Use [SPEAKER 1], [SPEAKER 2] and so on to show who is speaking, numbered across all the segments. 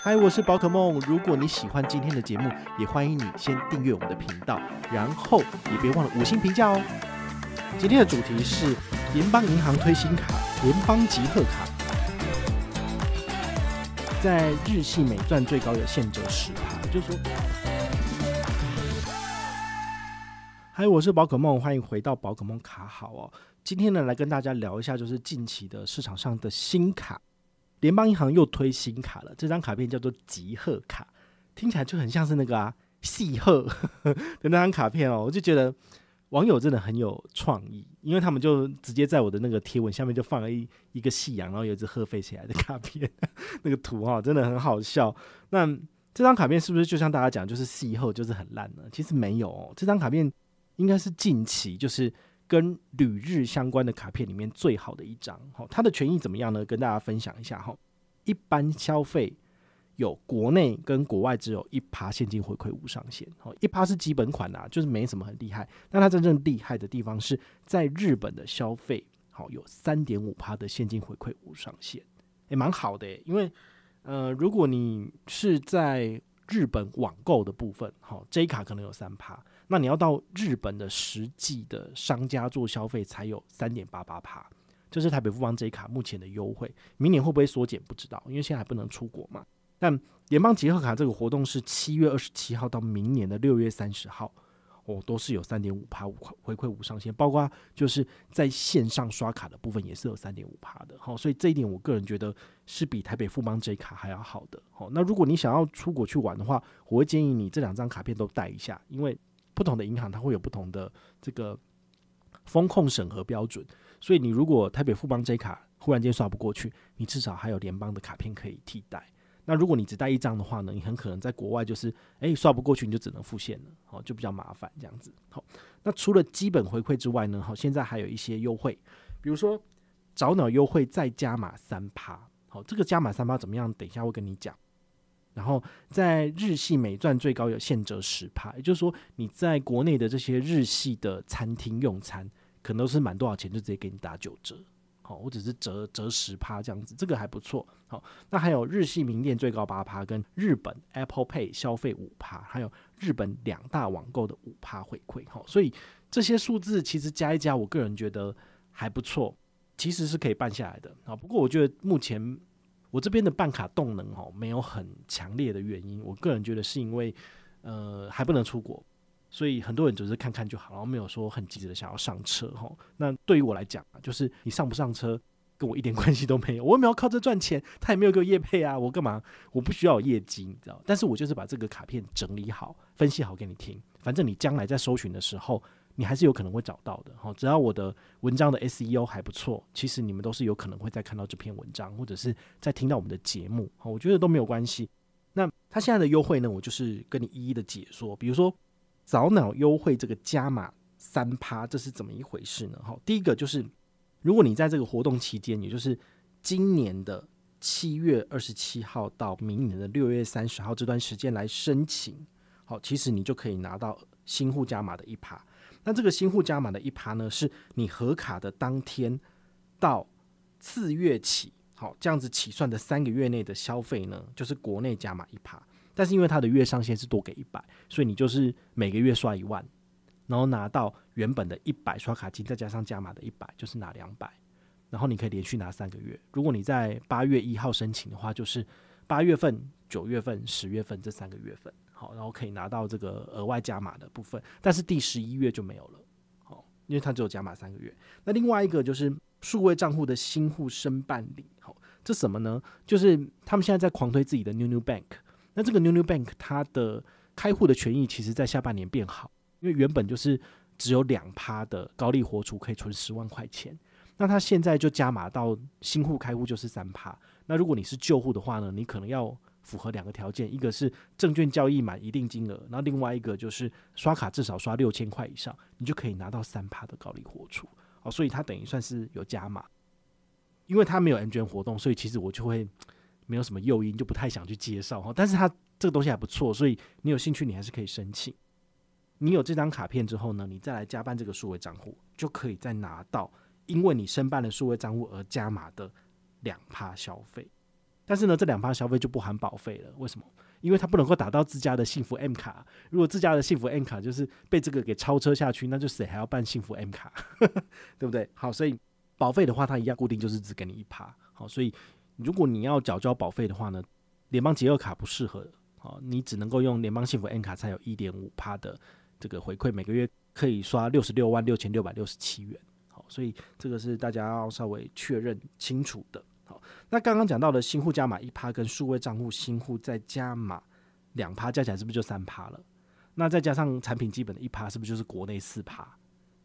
[SPEAKER 1] 嗨，我是宝可梦。如果你喜欢今天的节目，也欢迎你先订阅我们的频道，然后也别忘了五星评价哦。今天的主题是联邦银行推新卡——联邦集贺卡，在日系美钻最高有限折十趴，就是说，嗨，我是宝可梦，欢迎回到宝可梦卡好哦。今天呢，来跟大家聊一下，就是近期的市场上的新卡。联邦银行又推新卡了，这张卡片叫做集贺卡，听起来就很像是那个啊戏贺 的那张卡片哦。我就觉得网友真的很有创意，因为他们就直接在我的那个贴文下面就放了一一个夕阳，然后有一只鹤飞起来的卡片，那个图哈真的很好笑。那这张卡片是不是就像大家讲，就是戏后就是很烂呢？其实没有哦，这张卡片应该是近期就是。跟旅日相关的卡片里面最好的一张，好，它的权益怎么样呢？跟大家分享一下哈。一般消费有国内跟国外只有一趴现金回馈无上限，好，一趴是基本款啊，就是没什么很厉害。但它真正厉害的地方是在日本的消费，好有三点五趴的现金回馈无上限，也蛮好的。因为呃，如果你是在日本网购的部分，好，J 卡可能有三趴。那你要到日本的实际的商家做消费才有三点八八趴，这是台北富邦这一卡目前的优惠，明年会不会缩减不知道，因为现在还不能出国嘛。但联邦结合卡这个活动是七月二十七号到明年的六月三十号，哦，都是有三点五趴五回馈无上限，包括就是在线上刷卡的部分也是有三点五趴的，好，所以这一点我个人觉得是比台北富邦这一卡还要好的。好，那如果你想要出国去玩的话，我会建议你这两张卡片都带一下，因为。不同的银行它会有不同的这个风控审核标准，所以你如果台北富邦 J 卡忽然间刷不过去，你至少还有联邦的卡片可以替代。那如果你只带一张的话呢，你很可能在国外就是诶刷不过去，你就只能付现了，好就比较麻烦这样子。好，那除了基本回馈之外呢，好现在还有一些优惠，比如说早鸟优惠再加码三趴，好这个加码三趴怎么样？等一下会跟你讲。然后在日系美钻最高有现折十趴，也就是说你在国内的这些日系的餐厅用餐，可能都是满多少钱就直接给你打九折，好，我只是折折十趴这样子，这个还不错。好，那还有日系名店最高八趴，跟日本 Apple Pay 消费五趴，还有日本两大网购的五趴回馈，好，所以这些数字其实加一加，我个人觉得还不错，其实是可以办下来的啊。不过我觉得目前。我这边的办卡动能哦，没有很强烈的原因。我个人觉得是因为，呃，还不能出国，所以很多人只是看看就好，然后没有说很急着想要上车哈。那对于我来讲啊，就是你上不上车跟我一点 关系都没有，我也没有靠这赚钱，他也没有给我业配啊，我干嘛？我不需要有业绩，你知道？但是我就是把这个卡片整理好、分析好给你听，反正你将来在搜寻的时候。你还是有可能会找到的，好，只要我的文章的 SEO 还不错，其实你们都是有可能会再看到这篇文章，或者是在听到我们的节目，好，我觉得都没有关系。那他现在的优惠呢，我就是跟你一一的解说，比如说早鸟优惠这个加码三趴，这是怎么一回事呢？好，第一个就是如果你在这个活动期间，也就是今年的七月二十七号到明年的六月三十号这段时间来申请，好，其实你就可以拿到新户加码的一趴。那这个新户加码的一趴呢，是你合卡的当天到次月起，好这样子起算的三个月内的消费呢，就是国内加码一趴。但是因为它的月上限是多给一百，所以你就是每个月刷一万，然后拿到原本的一百刷卡金，再加上加码的一百，就是拿两百。然后你可以连续拿三个月。如果你在八月一号申请的话，就是八月份、九月份、十月份这三个月份。好，然后可以拿到这个额外加码的部分，但是第十一月就没有了。好，因为它只有加码三个月。那另外一个就是数位账户的新户申办理，好，这什么呢？就是他们现在在狂推自己的 New New Bank。那这个 New New Bank 它的开户的权益，其实在下半年变好，因为原本就是只有两趴的高利活储可以存十万块钱，那它现在就加码到新户开户就是三趴。那如果你是旧户的话呢，你可能要。符合两个条件，一个是证券交易满一定金额，然后另外一个就是刷卡至少刷六千块以上，你就可以拿到三趴的高利活储。哦，所以它等于算是有加码，因为它没有 M 券活动，所以其实我就会没有什么诱因，就不太想去介绍哈。但是它这个东西还不错，所以你有兴趣，你还是可以申请。你有这张卡片之后呢，你再来加办这个数位账户，就可以再拿到因为你申办了数位账户而加码的两趴消费。但是呢，这两趴消费就不含保费了。为什么？因为它不能够打到自家的幸福 M 卡。如果自家的幸福 M 卡就是被这个给超车下去，那就谁还要办幸福 M 卡？对不对？好，所以保费的话，它一样固定就是只给你一趴。好，所以如果你要缴交保费的话呢，联邦结合卡不适合。好，你只能够用联邦幸福 M 卡才有一点五趴的这个回馈，每个月可以刷六十六万六千六百六十七元。好，所以这个是大家要稍微确认清楚的。好，那刚刚讲到的新户加码一趴，跟数位账户新户再加码两趴，加起来是不是就三趴了？那再加上产品基本的一趴，是不是就是国内四趴？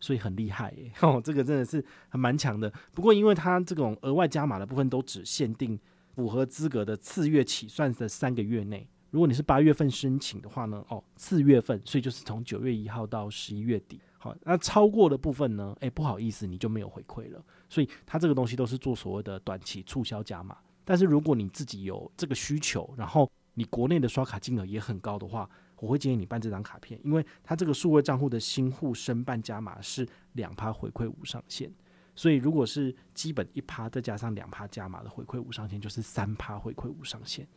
[SPEAKER 1] 所以很厉害耶！哦，这个真的是还蛮强的。不过因为它这种额外加码的部分，都只限定符合资格的次月起算的三个月内。如果你是八月份申请的话呢，哦，四月份，所以就是从九月一号到十一月底。好，那超过的部分呢？诶，不好意思，你就没有回馈了。所以它这个东西都是做所谓的短期促销加码。但是如果你自己有这个需求，然后你国内的刷卡金额也很高的话，我会建议你办这张卡片，因为它这个数位账户的新户申办加码是两趴回馈无上限。所以如果是基本一趴再加上两趴加码的回馈无上限，就是三趴回馈无上限。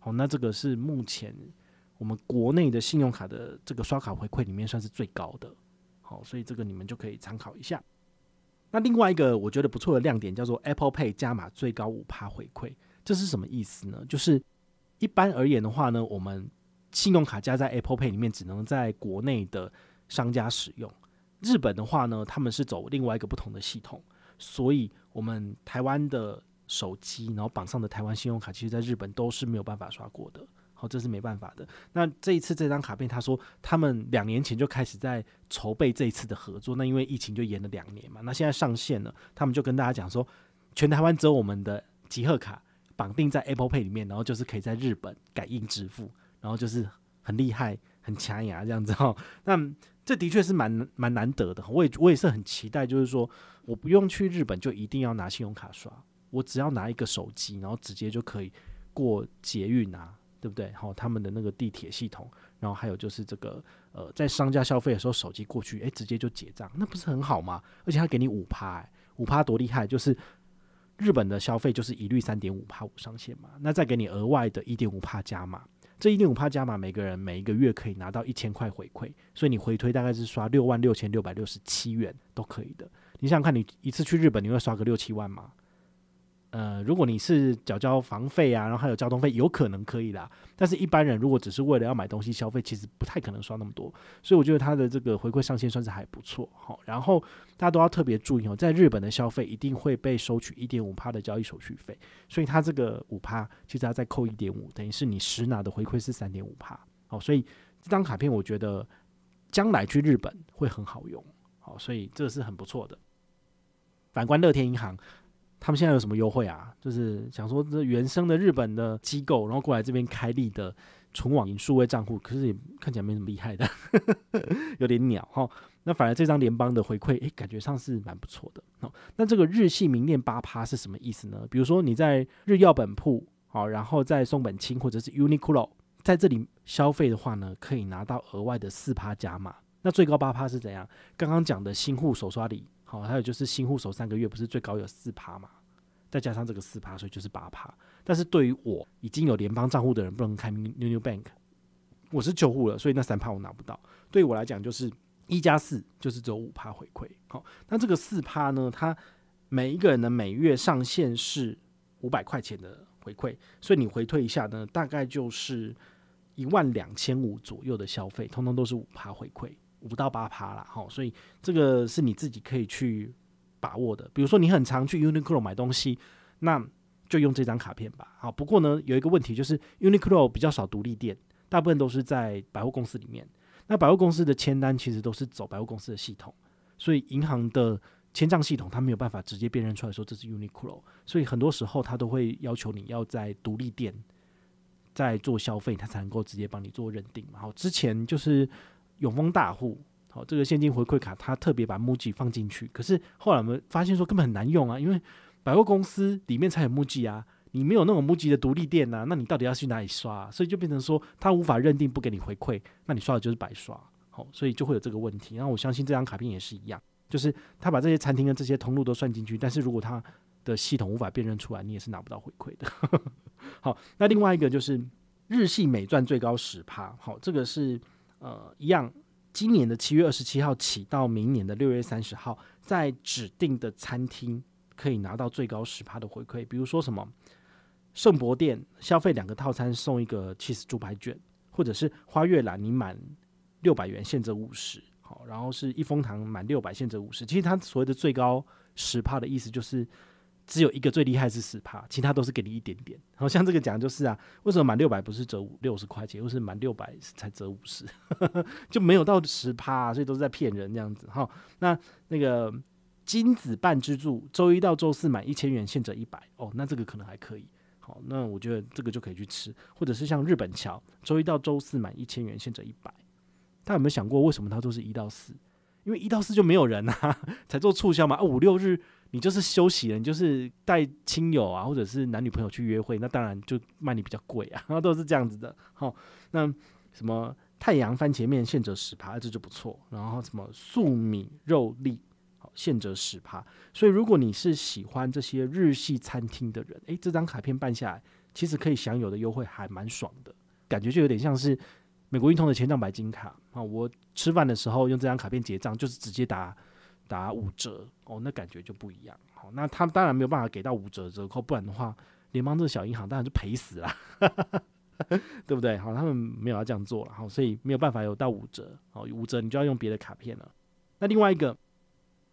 [SPEAKER 1] 好，那这个是目前我们国内的信用卡的这个刷卡回馈里面算是最高的。好，所以这个你们就可以参考一下。那另外一个我觉得不错的亮点叫做 Apple Pay 加码最高五趴回馈，这是什么意思呢？就是一般而言的话呢，我们信用卡加在 Apple Pay 里面只能在国内的商家使用。日本的话呢，他们是走另外一个不同的系统，所以我们台湾的手机然后绑上的台湾信用卡，其实在日本都是没有办法刷过的。好，这是没办法的。那这一次这张卡片，他说他们两年前就开始在筹备这一次的合作。那因为疫情就延了两年嘛，那现在上线了，他们就跟大家讲说，全台湾只有我们的集贺卡绑定在 Apple Pay 里面，然后就是可以在日本感应支付，然后就是很厉害、很强牙这样子哈。那这的确是蛮蛮难得的。我也我也是很期待，就是说我不用去日本就一定要拿信用卡刷，我只要拿一个手机，然后直接就可以过捷运啊。对不对？好，他们的那个地铁系统，然后还有就是这个呃，在商家消费的时候，手机过去，哎，直接就结账，那不是很好吗？而且他给你五趴，五趴多厉害！就是日本的消费就是一律三点五趴五上限嘛，那再给你额外的一点五趴加码，这一点五趴加码，每个人每一个月可以拿到一千块回馈，所以你回推大概是刷六万六千六百六十七元都可以的。你想想看，你一次去日本，你会刷个六七万吗？呃，如果你是缴交房费啊，然后还有交通费，有可能可以啦。但是一般人如果只是为了要买东西消费，其实不太可能刷那么多。所以我觉得它的这个回馈上限算是还不错。好，然后大家都要特别注意哦，在日本的消费一定会被收取一点五趴的交易手续费，所以它这个五趴其实要再扣一点五，等于是你实拿的回馈是三点五趴。好，所以这张卡片我觉得将来去日本会很好用。好，所以这个是很不错的。反观乐天银行。他们现在有什么优惠啊？就是想说这原生的日本的机构，然后过来这边开立的纯网银数位账户，可是也看起来没什么厉害的，有点鸟哈。那反而这张联邦的回馈，诶，感觉上是蛮不错的。那这个日系名店八趴是什么意思呢？比如说你在日药本铺，好，然后在松本清或者是 Uniqlo 在这里消费的话呢，可以拿到额外的四趴加码。那最高八趴是怎样？刚刚讲的新户手刷礼。好，还有就是新户手三个月不是最高有四趴嘛？再加上这个四趴，所以就是八趴。但是对于我已经有联邦账户的人，不能开 New New Bank，我是旧户了，所以那三趴我拿不到。对于我来讲，就是一加四就是只有五趴回馈。好，那这个四趴呢？它每一个人的每月上限是五百块钱的回馈，所以你回退一下呢，大概就是一万两千五左右的消费，通通都是五趴回馈。五到八趴啦，好，所以这个是你自己可以去把握的。比如说你很常去 Uniqlo 买东西，那就用这张卡片吧。好，不过呢有一个问题就是 Uniqlo 比较少独立店，大部分都是在百货公司里面。那百货公司的签单其实都是走百货公司的系统，所以银行的签账系统它没有办法直接辨认出来说这是 Uniqlo，所以很多时候它都会要求你要在独立店在做消费，它才能够直接帮你做认定。好，之前就是。永丰大户，好，这个现金回馈卡，它特别把 MUJI 放进去，可是后来我们发现说根本很难用啊，因为百货公司里面才有 MUJI 啊，你没有那种 MUJI 的独立店呐，那你到底要去哪里刷？所以就变成说他无法认定不给你回馈，那你刷的就是白刷，好，所以就会有这个问题。然后我相信这张卡片也是一样，就是他把这些餐厅的这些通路都算进去，但是如果他的系统无法辨认出来，你也是拿不到回馈的。好，那另外一个就是日系美钻最高十趴，好，这个是呃一样，今年的七月二十七号起到明年的六月三十号，在指定的餐厅可以拿到最高十趴的回馈，比如说什么圣博店消费两个套餐送一个 cheese 猪排卷，或者是花月兰你满六百元现折五十，好，然后是一风堂满六百现折五十，其实它所谓的最高十趴的意思就是。只有一个最厉害是十趴，其他都是给你一点点。好像这个讲就是啊，为什么满六百不是折五六十块钱，或是满六百才折五十，就没有到十趴，所以都是在骗人这样子。哈，那那个金子半支柱，周一到周四满一千元现折一百哦，那这个可能还可以。好，那我觉得这个就可以去吃，或者是像日本桥，周一到周四满一千元现折一百。大家有没有想过，为什么它都是一到四？因为一到四就没有人啊，才做促销嘛。啊，五六日。你就是休息了，你就是带亲友啊，或者是男女朋友去约会，那当然就卖你比较贵啊，然 后都是这样子的。好，那什么太阳番茄面现折十趴，这就不错。然后什么素米肉粒，好现折十趴。所以如果你是喜欢这些日系餐厅的人，诶，这张卡片办下来，其实可以享有的优惠还蛮爽的，感觉就有点像是美国运通的千账白金卡啊。我吃饭的时候用这张卡片结账，就是直接打。打五折哦，那感觉就不一样。好，那他当然没有办法给到五折折扣，不然的话，联邦这个小银行当然就赔死了，对不对？好，他们没有要这样做了，好，所以没有办法有到五折。好，五折你就要用别的卡片了。那另外一个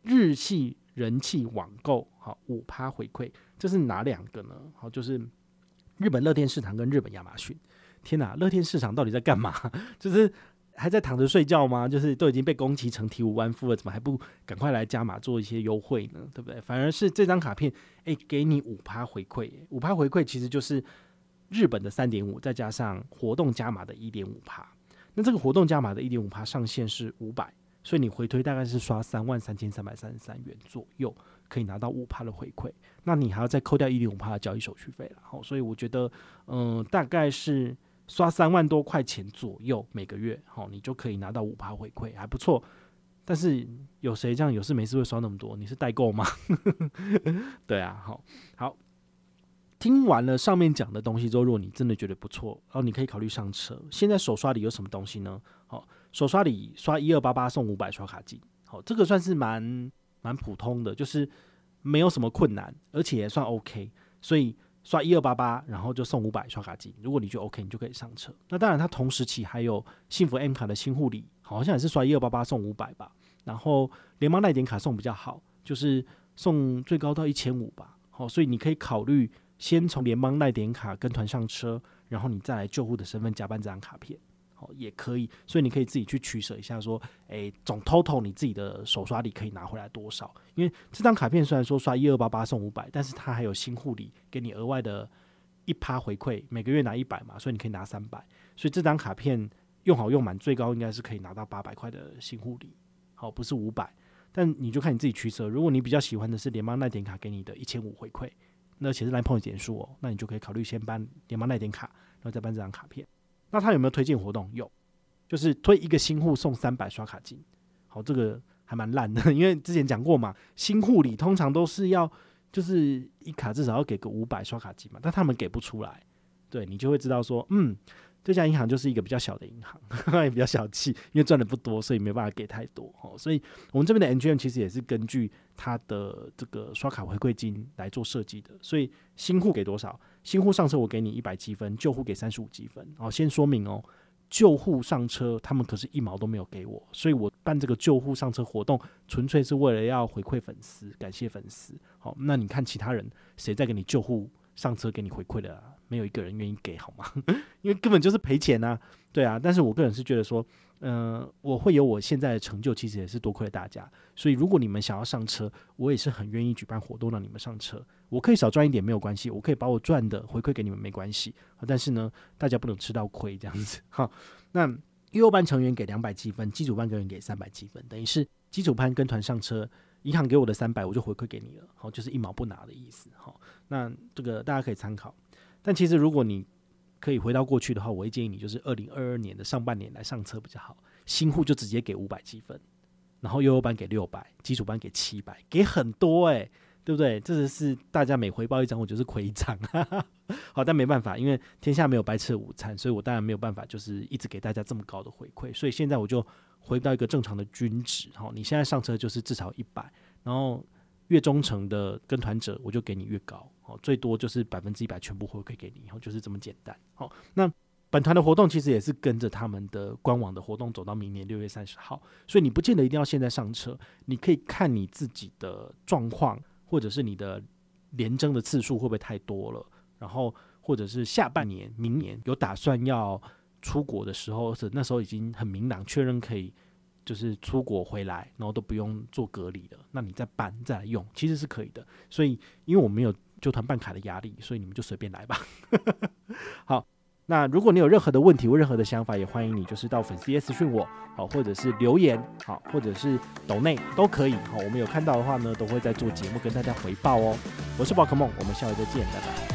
[SPEAKER 1] 日系人气网购，好五趴回馈，这是哪两个呢？好，就是日本乐天市场跟日本亚马逊。天哪，乐天市场到底在干嘛？就是。还在躺着睡觉吗？就是都已经被攻击成体无完肤了，怎么还不赶快来加码做一些优惠呢？对不对？反而是这张卡片，诶，给你五趴回馈，五趴回馈其实就是日本的三点五，再加上活动加码的一点五趴。那这个活动加码的一点五趴上限是五百，所以你回推大概是刷三万三千三百三十三元左右，可以拿到五趴的回馈。那你还要再扣掉一点五趴的交易手续费了。好，所以我觉得，嗯，大概是。刷三万多块钱左右每个月，好，你就可以拿到五趴回馈，还不错。但是有谁这样有事没事会刷那么多？你是代购吗？对啊，好好。听完了上面讲的东西之后，如果你真的觉得不错，然后你可以考虑上车。现在手刷里有什么东西呢？好，手刷里刷一二八八送五百刷卡金，好，这个算是蛮蛮普通的，就是没有什么困难，而且也算 OK，所以。刷一二八八，然后就送五百刷卡金。如果你就 OK，你就可以上车。那当然，它同时期还有幸福 M 卡的新护理，好像也是刷一二八八送五百吧。然后联邦耐点卡送比较好，就是送最高到一千五吧。好，所以你可以考虑先从联邦耐点卡跟团上车，然后你再来救护的身份加办这张卡片。也可以，所以你可以自己去取舍一下，说，诶，总 total 你自己的手刷礼可以拿回来多少？因为这张卡片虽然说刷一二八八送五百，但是它还有新护理给你额外的一趴回馈，每个月拿一百嘛，所以你可以拿三百。所以这张卡片用好用满，最高应该是可以拿到八百块的新护理，好，不是五百。但你就看你自己取舍。如果你比较喜欢的是联邦耐点卡给你的一千五回馈，那且是来碰点数哦，那你就可以考虑先办联邦耐点卡，然后再办这张卡片。那他有没有推荐活动？有，就是推一个新户送三百刷卡金。好，这个还蛮烂的，因为之前讲过嘛，新户里通常都是要就是一卡至少要给个五百刷卡金嘛，但他们给不出来，对你就会知道说，嗯。这家银行就是一个比较小的银行，也比较小气，因为赚的不多，所以没办法给太多哦。所以我们这边的 NGM 其实也是根据它的这个刷卡回馈金来做设计的。所以新户给多少？新户上车我给你一百积分，旧户给三十五积分。哦，先说明哦，旧户上车他们可是一毛都没有给我，所以我办这个旧户上车活动，纯粹是为了要回馈粉丝，感谢粉丝。好，那你看其他人谁在给你旧户上车给你回馈的？没有一个人愿意给，好吗？因为根本就是赔钱呐，对啊。但是我个人是觉得说，嗯，我会有我现在的成就，其实也是多亏了大家。所以如果你们想要上车，我也是很愿意举办活动让你们上车。我可以少赚一点没有关系，我可以把我赚的回馈给你们没关系。但是呢，大家不能吃到亏这样子。好，那幼班成员给两百积分，基础班个人给三百积分，等于是基础班跟团上车，银行给我的三百，我就回馈给你了。好，就是一毛不拿的意思。好，那这个大家可以参考。但其实，如果你可以回到过去的话，我会建议你就是二零二二年的上半年来上车比较好。新户就直接给五百积分，然后悠悠班给六百，基础班给七百，给很多诶。对不对？这个是大家每回报一张，我就是亏一张。好，但没办法，因为天下没有白吃的午餐，所以我当然没有办法，就是一直给大家这么高的回馈。所以现在我就回到一个正常的均值。好，你现在上车就是至少一百，然后越忠诚的跟团者，我就给你越高。哦，最多就是百分之一百全部回馈给你，然后就是这么简单。好，那本团的活动其实也是跟着他们的官网的活动走到明年六月三十号，所以你不见得一定要现在上车，你可以看你自己的状况。或者是你的连征的次数会不会太多了？然后或者是下半年、明年有打算要出国的时候，是那时候已经很明朗，确认可以就是出国回来，然后都不用做隔离了，那你再办再来用，其实是可以的。所以因为我没有就团办卡的压力，所以你们就随便来吧。好。那如果你有任何的问题或任何的想法，也欢迎你就是到粉丝 S 讯我，好，或者是留言，好，或者是抖内都可以，好，我们有看到的话呢，都会在做节目跟大家回报哦。我是宝可梦，我们下回再见，拜拜。